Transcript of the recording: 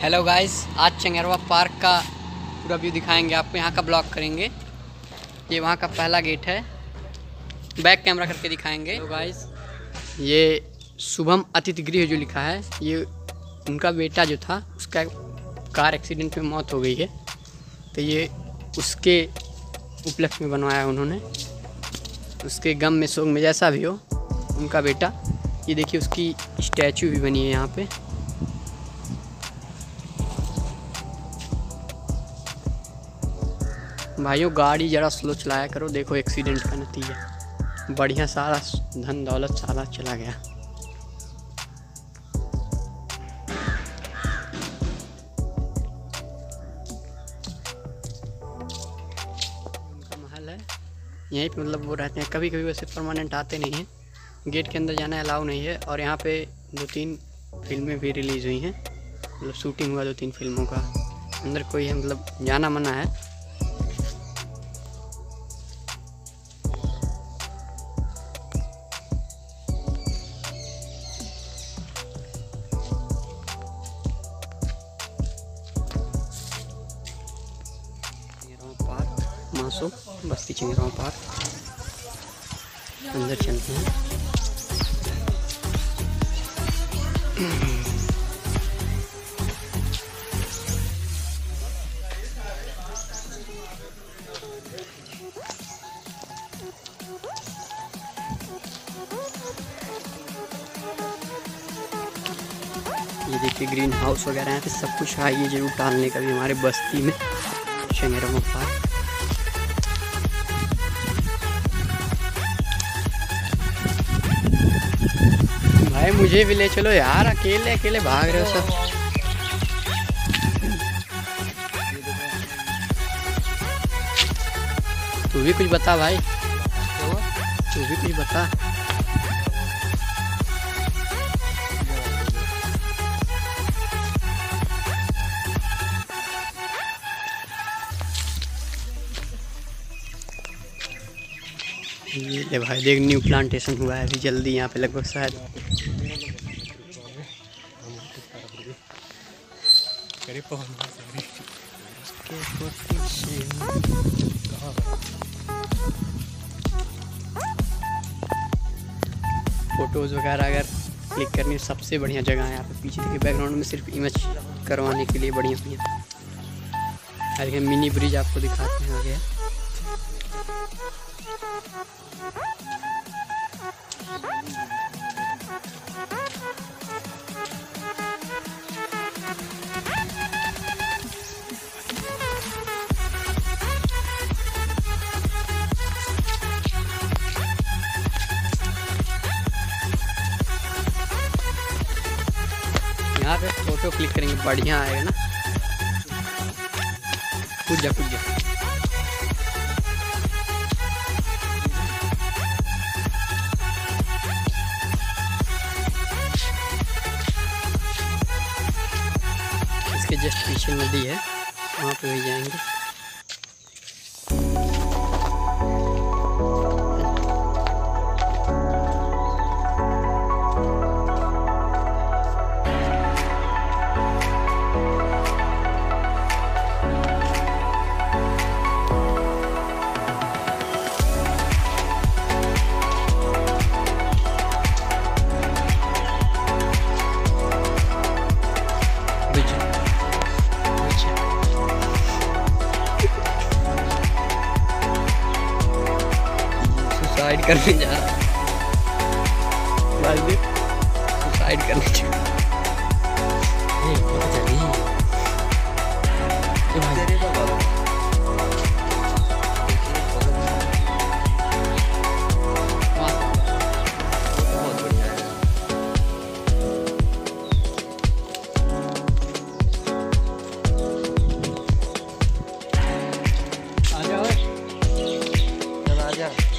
Hello guys आज चंगरवा park का पूरा व्यू दिखाएँगे, आपको यहाँ का ब्लॉक करेंगे। ये वहाँ का पहला गेट है। बैक कैमरा करके दिखाएँगे। तो गाइस ये शुभम अतिथि गृह जो लिखा है, ये उनका बेटा जो था, उसका कार एक्सीडेंट में मौत हो गई है। तो ये उसके उपलक्ष्य में बनवाया उन्होंने। उसके गम में शोक में जैसा भी हो, उनका बेटा। ये देखिए, उसकी स्टैचू भी बनी है यहाँ पे। भाइयों, गाड़ी ज़रा स्लो चलाया करो। देखो एक्सीडेंट का नतीजा। बढ़िया सारा धन दौलत सारा चला गया। महल है। यहीं पे मतलब वो रहते हैं। कभी कभी वैसे परमानेंट आते नहीं हैं। गेट के अंदर जाना अलाउ नहीं है। और यहाँ पे दो तीन फ़िल्में भी रिलीज़ हुई हैं। मतलब शूटिंग हुआ दो तीन फ़िल्मों का। अंदर कोई है मतलब जाना मना है। मासो बस्ती चिंगराव पार्क अंदर चलते हैं। ये देखिए ग्रीन हाउस वगैरह हैं तो सब कुछ ये ज़रूर डालने का भी हमारे बस्ती में शंगरवा पार्क भाई, मुझे भी ले चलो यार, अकेले अकेले भाग रहे हो सब। तू भी कुछ बता भाई। तू भी कुछ बता। ये भाई, देख न्यू प्लांटेशन हुआ है अभी जल्दी यहाँ पे लगभग शायद। फ़ोटोज़ वगैरह अगर क्लिक करनी सबसे बढ़िया जगह है यहाँ पे पीछे। देखिए बैकग्राउंड में सिर्फ़ इमेज करवाने के लिए बढ़िया बढ़िया मिनी ब्रिज आपको दिखाते हैं आगे यहाँ पे फ़ोटो क्लिक करेंगे, बढ़िया आएगा ना। कुछ जा कुछ जा इसके जस्ट पीछे नदी है, वहाँ पे भी जाएँगे। susahin karena balik susahin karena hei apa jadi? Coba. Jadi Yeah.